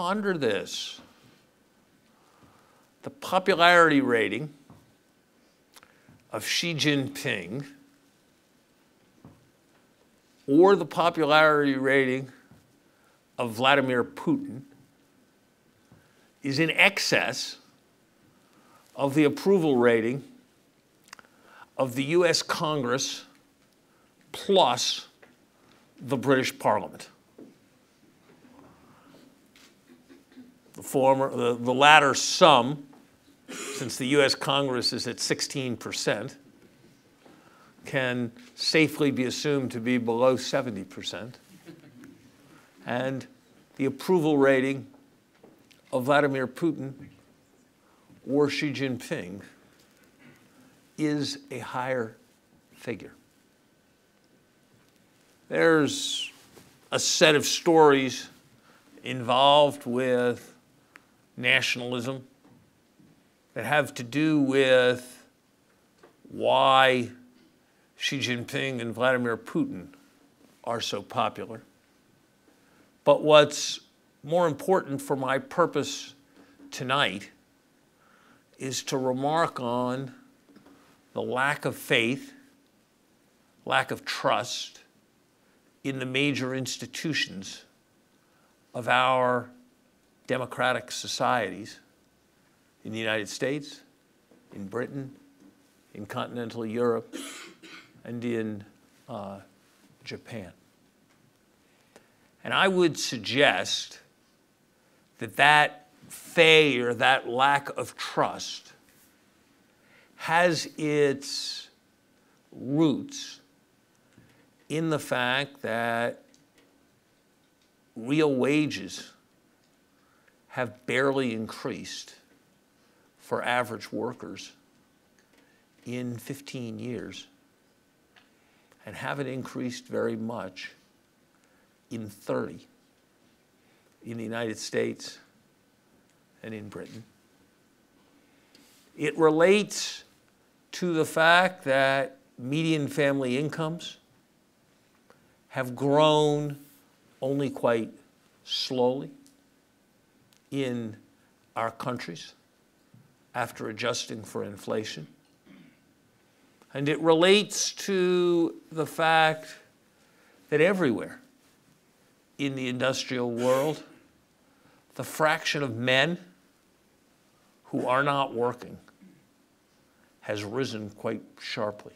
ponder this. The popularity rating of Xi Jinping or the popularity rating of Vladimir Putin is in excess of the approval rating of the US Congress plus the British Parliament. The former, the, the latter sum, since the US Congress is at 16%, can safely be assumed to be below 70%. And the approval rating of Vladimir Putin or Xi Jinping is a higher figure. There's a set of stories involved with nationalism that have to do with why Xi Jinping and Vladimir Putin are so popular. But what's more important for my purpose tonight is to remark on the lack of faith, lack of trust in the major institutions of our democratic societies in the United States, in Britain, in continental Europe, and in uh, Japan. And I would suggest that that failure, that lack of trust, has its roots in the fact that real wages have barely increased for average workers in 15 years and haven't increased very much in 30 in the United States and in Britain. It relates to the fact that median family incomes have grown only quite slowly in our countries after adjusting for inflation. And it relates to the fact that everywhere in the industrial world, the fraction of men who are not working has risen quite sharply.